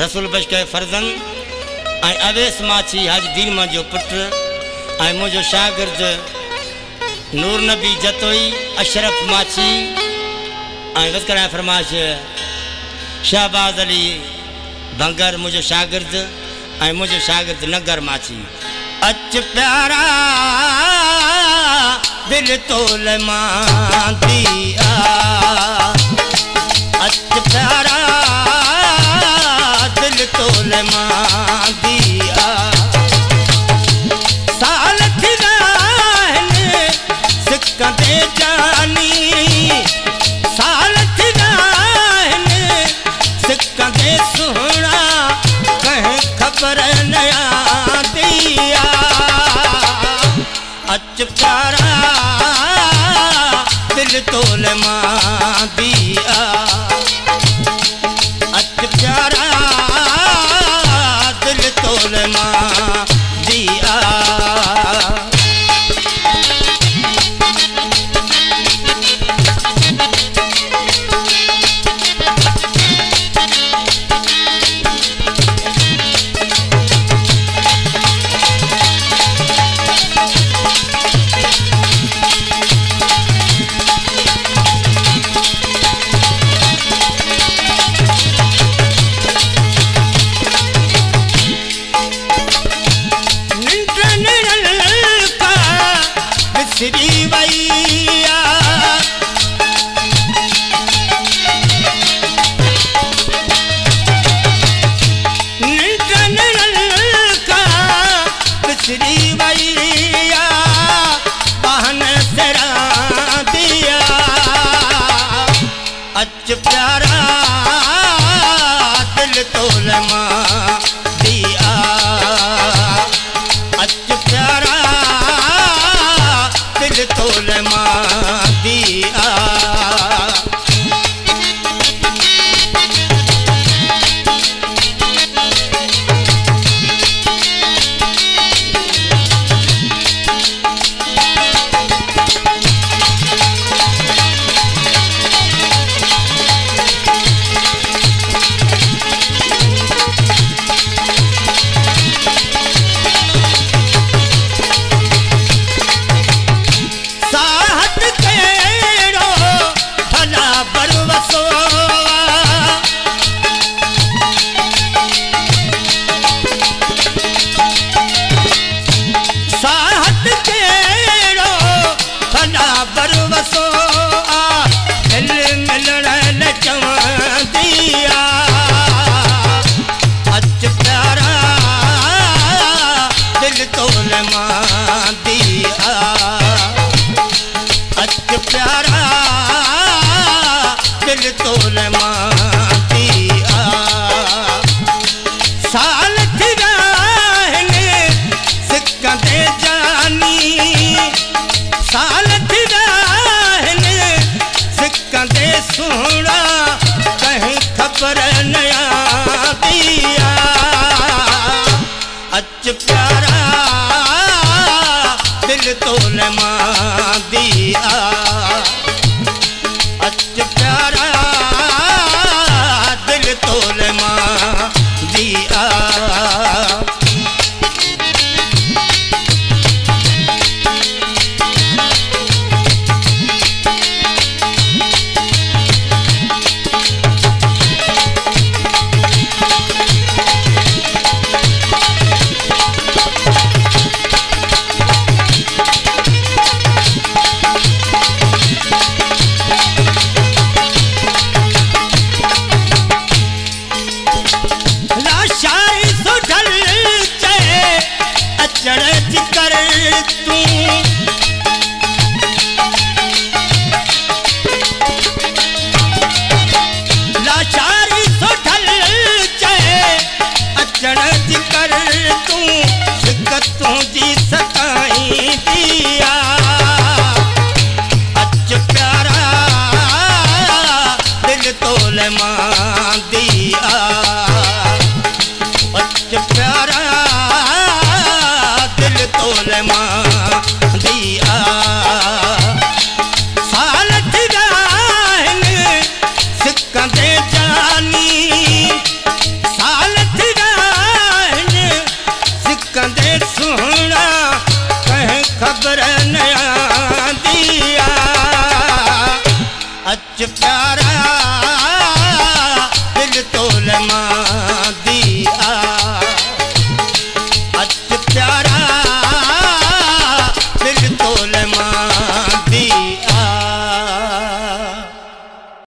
رسول بکش ڪي فرضن ۽ اويس ماڇي هاجي دين مان جو پٽ ۽ منهنجو شاگرد نور نبي جتوئي اشرف ماڇي ۽ فرمائش شهباز علي ڀنگر منهنجو شاگرد ۽ منهنجو شاگرد نگر ماڇي. اچ پيارا دل تول مان ديا. اچ दिल तोल मां दिया प्यारा दिल तोल मां तोल मां दिया साल थी रहने सिक्का दे जानी। साल थी सुना कहीं खबर नया अच प्यारा दिल तोल मां मा